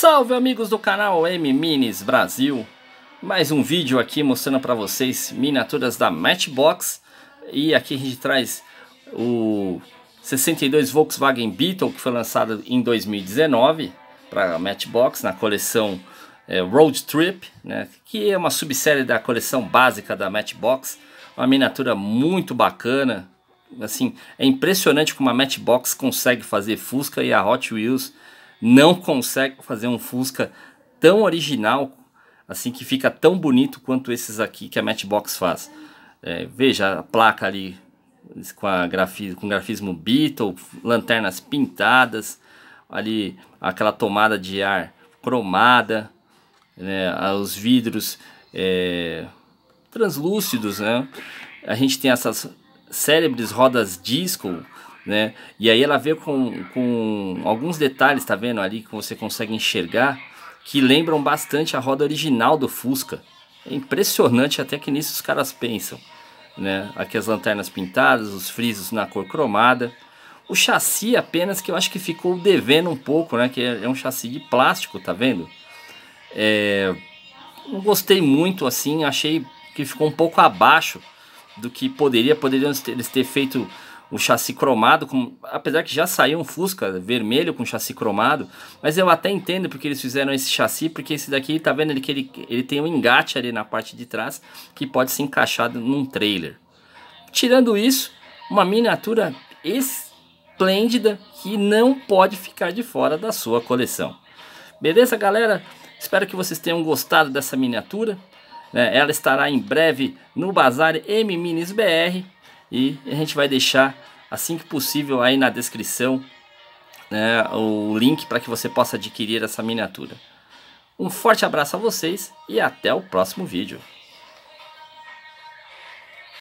Salve amigos do canal M Minis Brasil. Mais um vídeo aqui mostrando para vocês miniaturas da Matchbox. E aqui a gente traz o 62 Volkswagen Beetle que foi lançado em 2019 para Matchbox na coleção é, Road Trip né, Que é uma subsérie da coleção básica da Matchbox. Uma miniatura muito bacana. Assim, é impressionante como a Matchbox consegue fazer Fusca e a Hot Wheels não consegue fazer um Fusca tão original, assim que fica tão bonito quanto esses aqui que a Matchbox faz. É, veja a placa ali com, a grafismo, com grafismo Beetle, lanternas pintadas, ali aquela tomada de ar cromada, né, os vidros é, translúcidos, né? A gente tem essas célebres rodas disco né? E aí ela veio com, com alguns detalhes, tá vendo ali que você consegue enxergar, que lembram bastante a roda original do Fusca. É impressionante até que nisso os caras pensam, né? Aqui as lanternas pintadas, os frisos na cor cromada. O chassi apenas que eu acho que ficou devendo um pouco, né? Que é, é um chassi de plástico, tá vendo? É... Não gostei muito assim, achei que ficou um pouco abaixo do que poderia. Poderiam eles ter feito o chassi cromado, com, apesar que já saiu um Fusca vermelho com chassi cromado, mas eu até entendo porque eles fizeram esse chassi, porque esse daqui, tá vendo ele que ele, ele tem um engate ali na parte de trás, que pode ser encaixado num trailer. Tirando isso, uma miniatura esplêndida que não pode ficar de fora da sua coleção. Beleza, galera? Espero que vocês tenham gostado dessa miniatura. Né? Ela estará em breve no Bazar M Minis BR e a gente vai deixar assim que possível aí na descrição né, o link para que você possa adquirir essa miniatura. Um forte abraço a vocês e até o próximo vídeo.